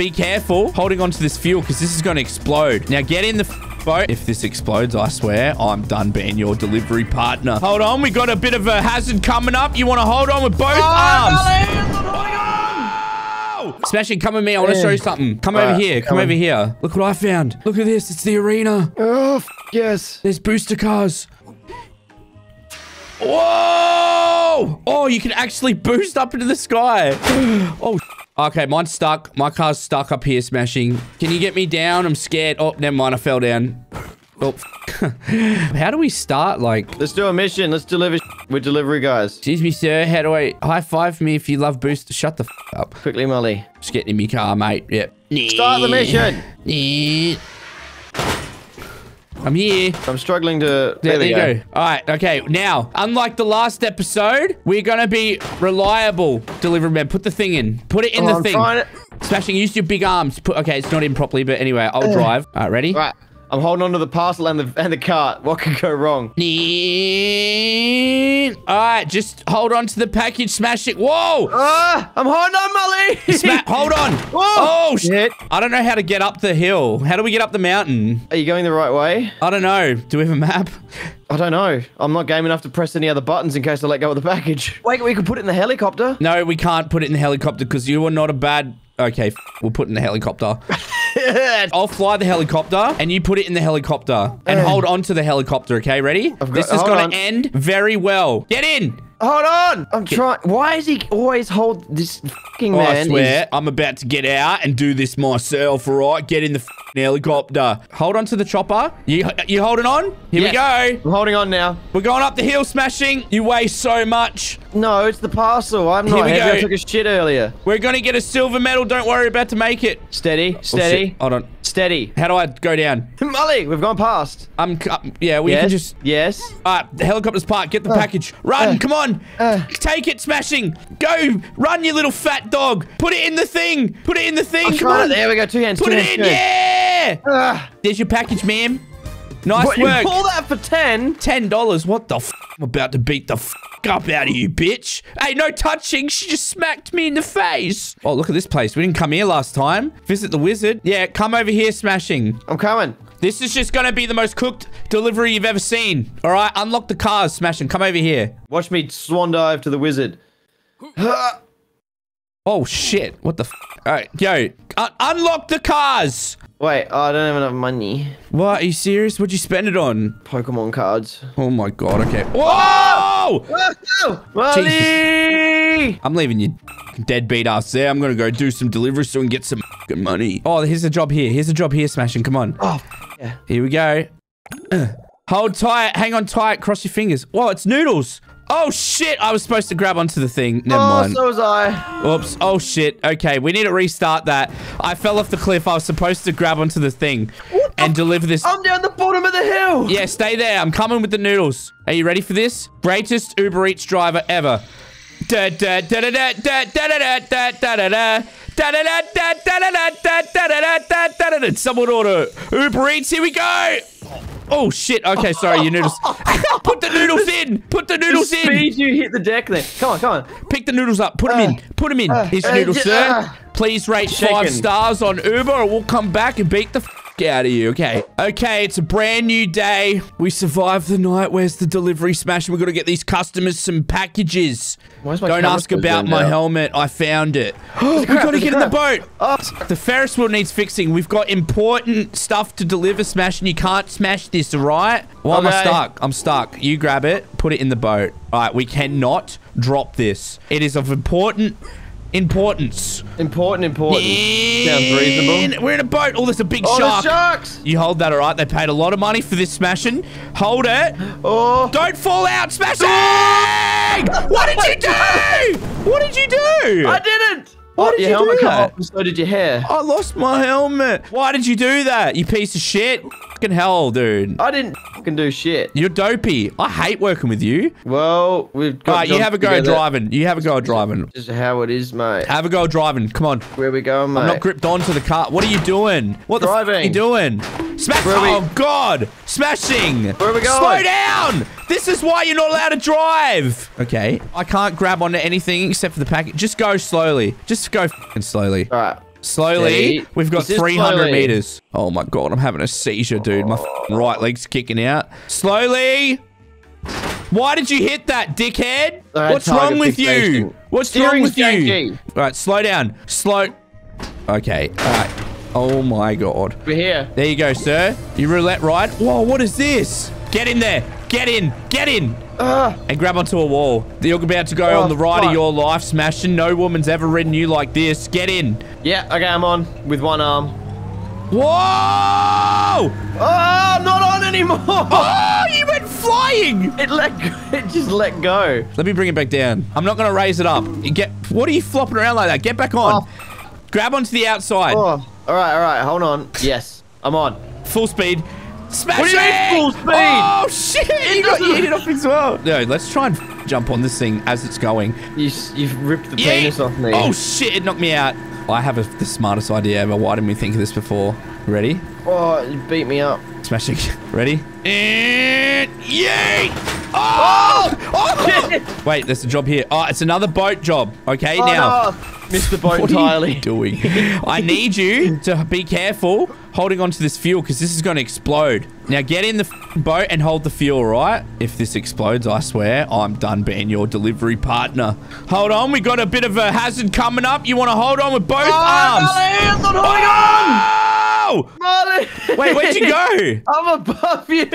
Be careful holding onto this fuel because this is going to explode. Now get in the boat. If this explodes, I swear, I'm done being your delivery partner. Hold on. We got a bit of a hazard coming up. You want to hold on with both arms. Oh! Smashing, come with me. I want to show you something. Come over Alright, here. Come come over here. Look what I found. Look at this. It's the arena. Oh, f yes. There's booster cars. Whoa! Oh, you can actually boost up into the sky. Oh, okay. Mine's stuck. My car's stuck up here, smashing. Can you get me down? I'm scared. Oh, never mind. I fell down. Oh, how do we start? Like, Let's do a mission. Let's deliver with delivery guys. excuse me, sir. How do I high five me if you love boost? Shut the f up. Quickly, Mully. Just get in my car, mate. Yep. Start the mission. I'm here. I'm struggling to. There, There, there you go. go. All right, okay. Now, unlike the last episode, we're gonna be reliable. Delivery man, put the thing in. Put it in Oh, the I'm thing. Smashing. Use your big arms. Put. Okay, it's not in properly, but anyway, I'll drive. All right, ready? Right. I'm holding on to the parcel and the and the cart. What could go wrong? All right, just hold on to the package. Smash it. Whoa! Ah! I'm holding on, Mully. Sma- hold on. Whoa! Oh, Shit. I don't know how to get up the hill. How do we get up the mountain? Are you going the right way? I don't know. Do we have a map? I don't know. I'm not game enough to press any other buttons in case I let go of the package. Wait, we could put it in the helicopter. No, we can't put it in the helicopter because you are not a bad. Okay, we'll put it in the helicopter. I'll fly the helicopter and you put it in the helicopter and hold on to the helicopter, okay? Ready? got- this is going to end very well. Get in! Hold on. I'm trying. Why is he always hold this fucking Oh, man? I is- swear, I'm about to get out and do this myself, all right? Get in the helicopter. Hold on to the chopper. You, you holding on? Here we go. I'm holding on now. We're going up the hill, smashing. You weigh so much. No, it's the parcel. I'm Here not we heavy. go. I took a shit earlier. We're going to get a silver medal. Don't worry about to make it. Steady, Oh, steady, shit. Hold on. steady. How do I go down? Mully, we've gone past. Um, I'm, cu- um, yeah, we yes. can just yes. All right, the helicopter's parked. Get the uh, package. Run, uh, come on. Uh. Take it, smashing. Go, run, you little fat dog. Put it in the thing. Put it in the thing. I'm come on. it. There we go. Two hands. Put two it hands, in, two yeah. Ah, There's your package, ma'am. Nice what, you work. pull that for ten? Ten dollars. What the? F I'm about to beat the f up out of you, bitch. Hey, no touching. She just smacked me in the face. Oh, look at this place. We didn't come here last time. Visit the wizard. Yeah, come over here, smashing. I'm coming. This is just gonna be the most cooked delivery you've ever seen. All right, unlock the cars, smashing. Come over here. Watch me swan dive to the wizard. Oh shit! What the? F All right, yo, un- unlock the cars. Wait, oh, I don't have enough money. What? Are you serious? What'd you spend it on? Pokemon cards. Oh my god. Okay. Whoa! Mully! I'm leaving you deadbeat ass there. I'm gonna go do some delivery so can get some money. Oh, here's a job here. Here's a job here, smashing. Come on. Oh, yeah. Here we go. Hold tight. Hang on tight. Cross your fingers. Whoa, it's noodles. Oh shit! I was supposed to grab onto the thing. Never Oh, mind. so was I. Oops. Oh, shit. Okay, we need to restart that. I fell off the cliff. I was supposed to grab onto the thing and deliver this. I'm down the bottom of the hill. Yeah, stay there. I'm coming with the noodles. Are you ready for this? Greatest Uber Eats driver ever. Da da da da da da da da da da da da. Da da da da da da da da da da da da da da. Someone order Uber Eats. Here we go. Oh shit. Okay, sorry, you noodles. Put the noodles in. Put the The noodles in. speed you hit the deck there. Come on, come on. Pick the noodles up. Put them in. Put them in. Here's your uh, noodles, j- sir. uh, Please rate shaken. five stars on Uber or we'll come back and beat the f out of you. Okay. Okay, it's a brand new day. We survived the night. Where's the delivery smash? We've got to get these customers some packages. Don't ask about my out? helmet. I found it. we crap, got to get in the boat. Oh, The Ferris wheel needs fixing. We've got important stuff to deliver, Smash, and you can't smash this, right? Why am I Okay. stuck? I'm stuck. You grab it, put it in the boat. All right, we cannot drop this. It is of important importance. important, important. Sounds reasonable. We're in a boat. Oh, there's a big Oh, shark. sharks! You hold that, all right? They paid a lot of money for this smashing. Hold it. Oh, Don't fall out, smashing! What did you do? What did you do? I didn't. Why did your you helmet do come that? off, and so did your hair. I lost my helmet. Why did you do that? You piece of shit. Fucking hell, dude. I didn't fucking do shit. You're dopey. I hate working with you. Well, we've got. All right, you have a go together. driving. You have a go at driving. Just how it is, mate. Have a go at driving. Come on. Where we going, mate? I'm not gripped onto the car. What are you doing? What the f- are you doing? Smash! Where are we- Oh God! Smashing! Where are we going? Slow down! This is why you're not allowed to drive. Okay, I can't grab onto anything except for the packet. Just go slowly. Just go f***ing slowly. All right. Slowly. We've got 300 slowly. meters. Oh my god, I'm having a seizure, dude. My right leg's kicking out. Slowly. Why did you hit that, dickhead? Had What's wrong with you? What's wrong Steering's with you? janky. All right, slow down. Slow. Okay. All right. Oh my god. We're here. There you go, sir. You roulette ride. Whoa, what is this? Get in there. Get in. Get in. Ah, And grab onto a wall. You're about to go Oh, on the ride of your life, smashing. No woman's ever ridden you like this. Get in. yeah, okay, I'm on with one arm. Whoa! Oh, not on anymore. Oh, you went flying! It let go. It just let go. Let me bring it back down. I'm not gonna raise it up. You get. What are you flopping around like that? Get back on. Grab onto the outside. Oh, all right, all right. Hold on. Yes, I'm on. Full speed. Smash What do you mean it! full speed? Oh shit! You got doesn't- you hit off as well. No, let's try and jump on this thing as it's going. You, you've ripped the Yeah. penis off me. Oh shit! It knocked me out. I have a, the smartest idea ever. Why didn't we think of this before? Ready? Oh, you beat me up. Smashing. Ready? And yeet! Oh! oh! oh! Wait, there's a job here. Oh, it's another boat job. Okay, Oh, now. no. missed the boat What entirely. are you doing? I need you to be careful holding onto this fuel because this is going to explode. Now get in the boat and hold the fuel, right? If this explodes, I swear, I'm done being your delivery partner. Hold on, we got a bit of a hazard coming up. You want to hold on with both Oh, arms? Mully, I'm not holding on. Wait, where'd you go? I'm above you.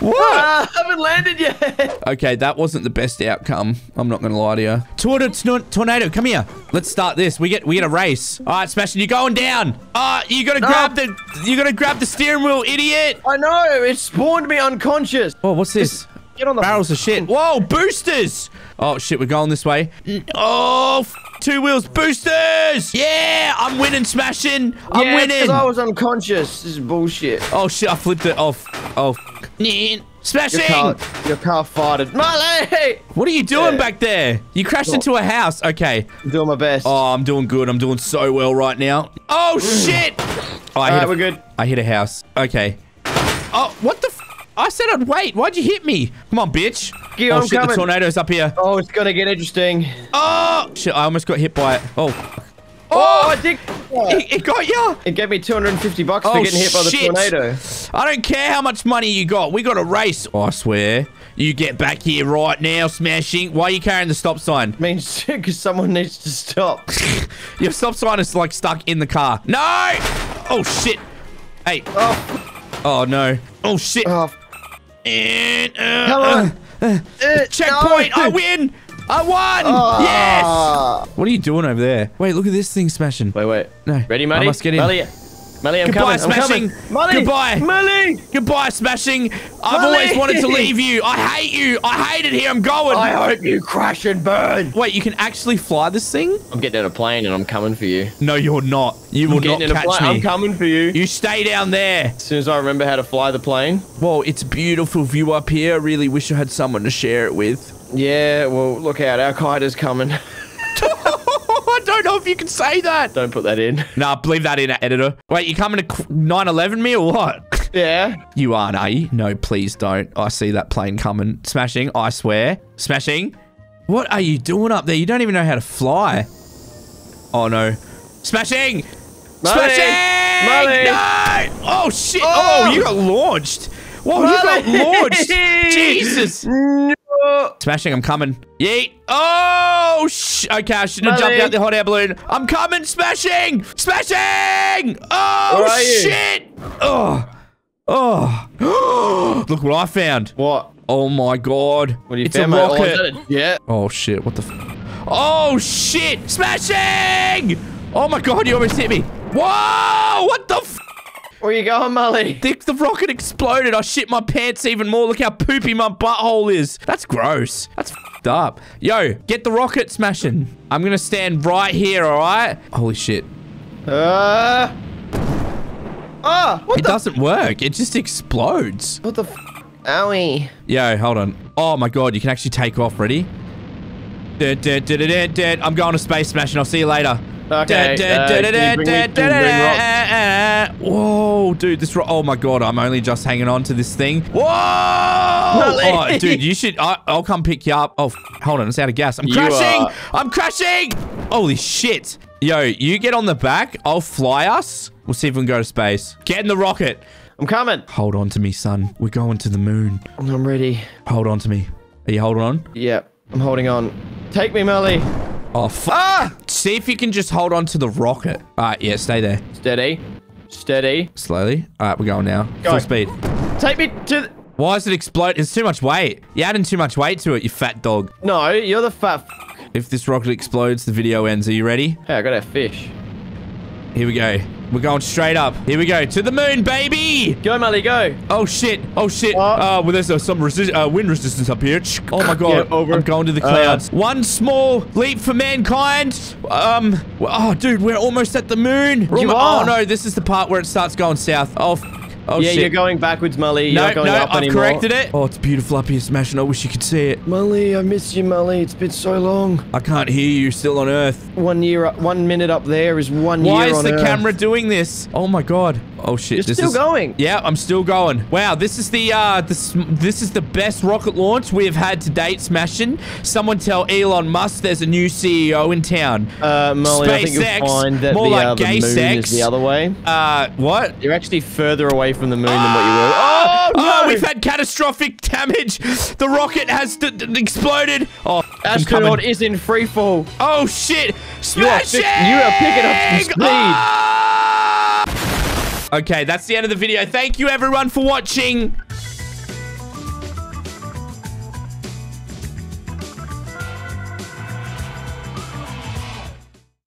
What? Ah, I haven't landed yet. Okay, that wasn't the best outcome. I'm not gonna lie to you. Tornado, tornado, come here. Let's start this. We get we get a race. All right, Smashing, you're going down. Ah, you gotta grab the you gotta grab the steering wheel, idiot. I know. It spawned me unconscious. Oh, what's this? Get on the Barrels of shit. Whoa, boosters. Oh shit, we're going this way. Oh, two wheels, boosters. Yeah, I'm winning, Smashing. I'm yeah, winning. because I was unconscious. This is bullshit. Oh shit, I flipped it. Oh, f- oh. Smashing. Your car, your car farted. Mully! What are you doing Yeah. back there? You crashed oh. into a house. Okay. I'm doing my best. Oh, I'm doing good. I'm doing so well right now. Oh, mm. shit. Oh, I, hit Alright, a, we're good. I hit a house. Okay. Oh, what the f- I said I'd wait. Why'd you hit me? Come on, bitch. Gee, oh, I'm shit. The tornado's up here. Oh, it's gonna get interesting. Oh, shit. I almost got hit by it. Oh. Oh, Oh, I did. it, it got you. It gave me 250 bucks Oh, for getting hit by the shit. tornado. I don't care how much money you got. We got a race. Oh, I swear. You get back here right now, smashing. Why are you carrying the stop sign? means because someone needs to stop. Your stop sign is like stuck in the car. No! Oh shit! Hey. Oh, Oh no. Oh shit! oh, And, uh, uh, Uh, checkpoint! no. I win! I won! Ah. Yes! What are you doing over there? Wait, look at this thing smashing. Wait, wait. No. Ready, I must get in. Mully, Mully, I'm Goodbye, coming. smashing. I'm coming. Mully, Goodbye. Mully. Goodbye, smashing. I've Mully. always wanted to leave you. I hate you. I hate it here. I'm going. I hope you crash and burn. Wait, you can actually fly this thing? I'm getting in a plane and I'm coming for you. No, you're not. You will I'm not getting in a catch plane. I'm coming for you. You stay down there. As soon as I remember how to fly the plane. Whoa, it's a beautiful view up here. I really wish I had someone to share it with. Yeah, well, look out. Our kite is coming. I don't know if you can say that. Don't put that in. Nah, leave that in, editor. Wait, you coming to 9-11 me or what? Yeah. You aren't, are you? No, please don't. I see that plane coming. Smashing, I swear. Smashing. What are you doing up there? You don't even know how to fly. Oh, no. Smashing! Mully! Smashing! Mully! No! Oh, shit. Oh, Oh! you got launched. Whoa, you got launched. Jesus. No. Smashing, I'm coming. Yeet. Oh, sh- okay, I shouldn't have jumped out the hot air balloon. I'm coming, smashing! Smashing! Oh, Where are you? shit! Oh. Oh. Look what I found. What? Oh my god. What do you it's found, a mate? Oh, rocket. a- yeah. Oh shit, what the f- Oh shit! Smashing! Oh my god, you almost hit me. Whoa! What the Where you going, Molly? the, the rocket exploded. I shit my pants even more. Look how poopy my butthole is. That's gross. That's f***ed up. Yo, get the rocket smashing. I'm gonna stand right here, alright? Holy shit. Uh. Ah! What It doesn't work. It just explodes. What the? F- Owie. Yo, hold on. Oh my god, you can actually take off. Ready? Dead, dead, dead, dead, dead. I'm going to space smashing. I'll see you later. Okay, uh, can you bring me- can you bring rocks? Uh, uh. Whoa, dude, this. Oh my god, I'm only just hanging on to this thing. Whoa! Oh, dude, you should. I, I'll come pick you up. Oh, hold on, it's out of gas. I'm You crashing. are- I'm crashing. Holy shit. Yo, you get on the back. I'll fly us. We'll see if we can go to space. Get in the rocket. I'm coming. Hold on to me, son. We're going to the moon. I'm ready. Hold on to me. Are you holding on? Yep, I'm holding on. Take me, Melly. Oh, fuck. Ah! See if you can just hold on to the rocket. All right, yeah, stay there. Steady. Steady. Slowly. All right, we're going now. Go. Full speed. Take me to... Why is it explode? It's too much weight. You're adding too much weight to it, you fat dog. No, you're the fat... F If this rocket explodes, the video ends. Are you ready? hey, I got a fish. Here we go. We're going straight up. Here we go. To the moon, baby! Go, Melly, go. Oh, shit. Oh, shit. What? Uh, well, there's uh, some resi uh, wind resistance up here. Oh, my God. Yeah, over. I'm going to the Uh, clouds. One small leap for mankind. Um, oh, dude, we're almost at the moon. You almo- are. Oh, no. This is the part where it starts going south. Oh, Oh, yeah, shit. you're going backwards, Melly. You're no, not going no, up I've anymore. corrected it. Oh, it's beautiful up here, Smashing. I wish you could see it. Melly, I miss you, Melly. It's been so long. I can't hear you. Still on Earth. One year, up, one minute up there is one Why year Why is the Earth. camera doing this? Oh my god. Oh shit. You're this still is, going. Yeah, I'm still going. Wow, this is the uh this this is the best rocket launch we have had to date, smashing. Someone tell Elon Musk there's a new CEO in town. Uh, Mully, I think you'll find that more the, like uh, the gay moon sex. is the other way. Uh what? You're actually further away from the moon than what you were. Oh, Oh, no! we've had catastrophic damage. The rocket has exploded. Oh, Astronaut is in free fall. Oh shit! You are Smashing! you are picking up some speed. Ah! Okay, that's the end of the video. Thank you everyone for watching.